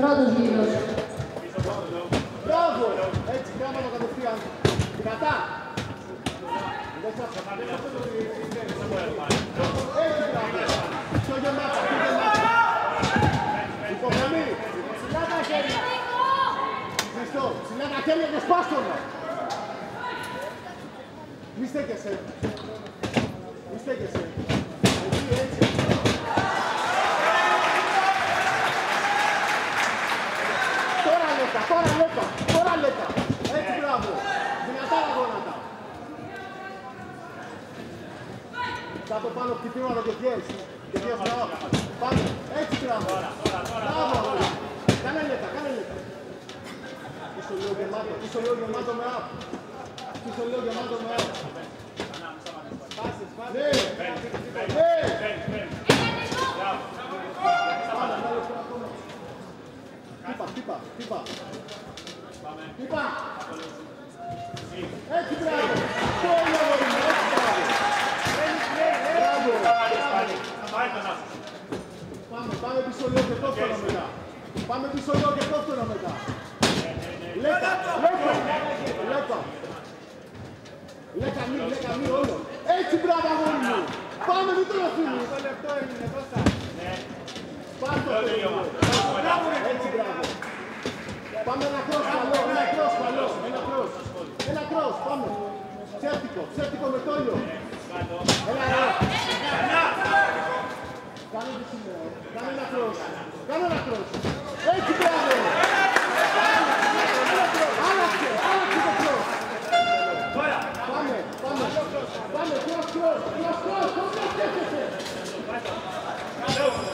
Πρώτος γύρος. Μπράβο! Έτσι, γράμμα το κατευθείαν. Δυνατά. Δεν σε αυτό δεν σε αυτό το direct. Έτσι, μπράβο. Πιο γεμάτα, πιο γεμάτα. Υπομονή. Ψηλά τα χέρια. Χριστό, ψηλά τα χέρια και σπάστονα. Μη στέκεσαι. Μη στέκεσαι. Εκεί, έτσι. Τώρα λέτα, τώρα λέτα, τώρα λέτα. Έτσι, μπράβο. Δυνατά τα γόνατα. Κάτω πάνω χτυπήματα και πιες. Και πιες μπράβο. Πάμε. Έτσι, μπράβο. Μπράβο. αγόρι. Κάνε λέτα, κάνε λέτα. Πίσω λίγο γεμάτο, πίσω λίγο γεμάτο με απ. Πίσω λίγο γεμάτο με απ. Ναι, ναι. Πάμε, ένα λεπτό ακόμα. Χτύπα, χτύπα, χτύπα. Χτύπα. Έτσι, μπράβο. Πολύ αγόρι μου, έτσι, μπράβο. Μπράβο, μπράβο. Πάμε, πάμε πίσω λίγο και κόφτωνα μετά. Πάμε πίσω λίγο και κόφτωνα μετά. Λέκα, λέκα, λέκα. Λέκα μη, λέκα μη όλο. Έτσι μπράβο αγόρι μου. Πάμε, μην τον αφήνεις. Πάμε το λίγο. Έτσι μπράβο. Πάμε ένα cross καλό, ένα cross καλό, ένα cross. Ένα cross, πάμε. Ψεύτικο, ψεύτικο με τόλιο. Έλα ρε. Κάνε τι σημαίνει. Κάνε ένα cross. Κάνε ένα cross. Έτσι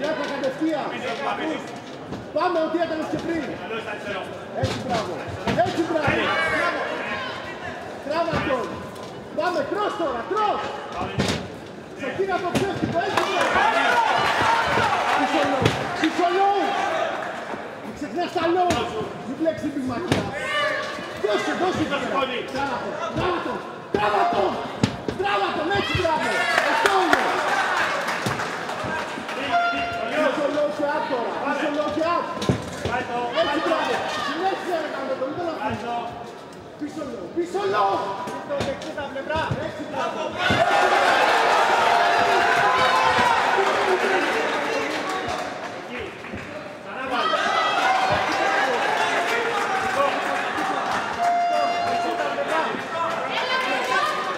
Λέκα κατευθείαν. Πάμε ό,τι έκανες και πριν. Έτσι μπράβο. Έτσι μπράβο. Τράβα τον. Πάμε, κρός τώρα, κρός. Σε εκείνα το ψεύτικο, έτσι μπράβο. Πίσω low, πίσω low. Μην ξεχνάς τα low. Μην πλέξεις την μακιά. Δώσε, δώσε. Τράβα τον, τράβα τον, τράβα τον. Τράβα τον, έτσι μπράβο. Αυτό είναι. Κάνε το, μην τον αφήνεις. Πίσω low, πίσω low. Έτσι μπράβο.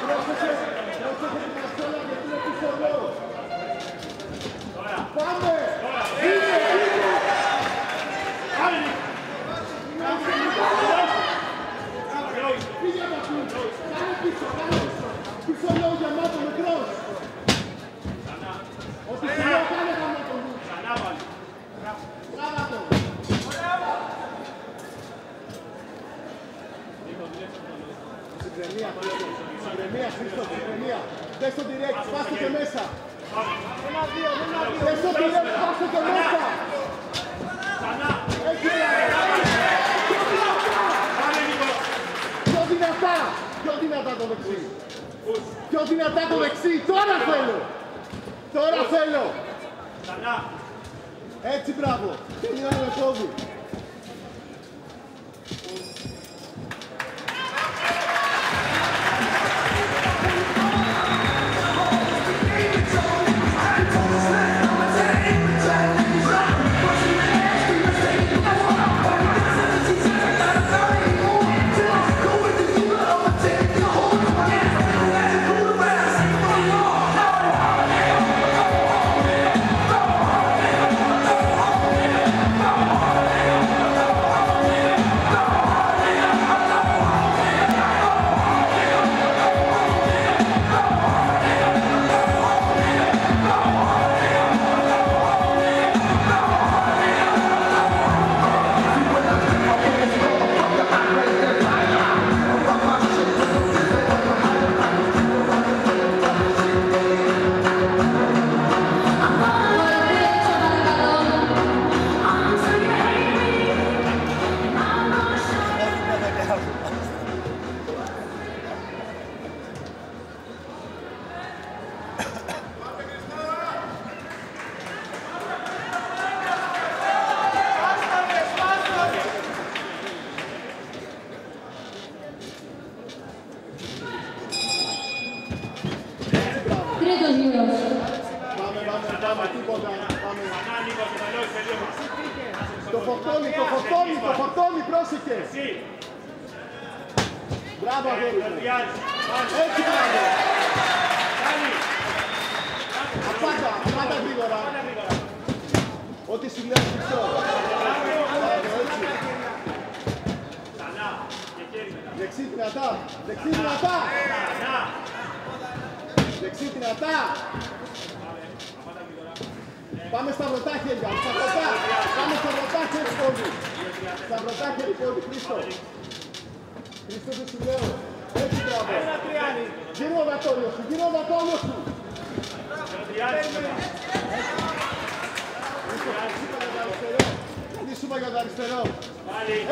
Πρόσεχε, πρόσεχε την μασόλα γιατί είναι πίσω low. Πάμε! Είναι, είναι! Πήγε από εκεί. Κάνε πίσω, κάνε πίσω. Πίσω low γεμάτο με cross. Ό,τι σου λέω κάνε γεμάτο μου. Τράβα το. Συντρεμία, Χρήστο. Συντρεμία, Χρήστο, συντρεμία. Δες το direct, σπάστε και μέσα. Δες το direct, σπάστε και μέσα. Έτσι, Πιο δυνατά! Πιο δυνατά το δεξί! Πιο δυνατά το δεξί! Τώρα θέλω! Τώρα θέλω! Έτσι, μπράβο. Τελειώνει με πόδι. Φορτώνει, το φορτώνει, το φορτώνει, πρόσεχε. Μπράβο, αγόρι μου. Έτσι, μπράβο. Απάτα, απάτα γρήγορα. Ό,τι σου λέω, χρυσό. Μπράβο, έτσι. Δεξί δυνατά, δεξί δυνατά. Δεξί δυνατά. Πάμε στα βρωτά χέρια, στα βρωτά. Πάμε στα βρωτά χέρια πόδι. Στα βρωτά χέρια πόδι, Χρήστο. Χρήστο δεν σου λέω. Έτσι μπράβο. Γύρω ο δατόριο σου, γύρω ο δατόριο σου. Χρήστο, σούπα για το αριστερό. Τι σούπα για το αριστερό.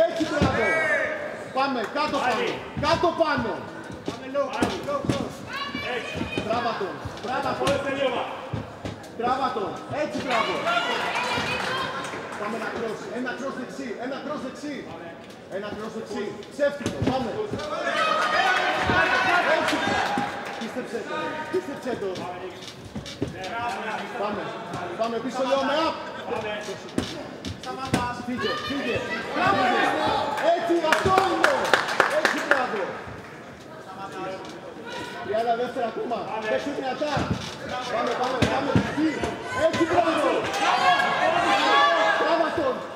Έτσι μπράβο. Πάμε, κάτω πάνω. Κάτω πάνω. Μπράβα τον. Μπράβα τον. Μπράβα τον. Έτσι μπράβο. Πάμε ένα κρός. Ένα κρός δεξί. Ένα κρός δεξί. Ένα κρός δεξί. Ψεύτικο. Πάμε. Έτσι. Πίστεψε το. Πίστεψε το. Πάμε. Πάμε πίσω λέω με απ. Φύγε. Φύγε. Φύγε. Έτσι. Αυτό είναι. Έτσι μπράβο. Jada Wessel, guck mal. Vamos, vamos, vamos. Vamos, Damit, damit, damit. Sieg. Vamos, Sekunden. Bravo, todo.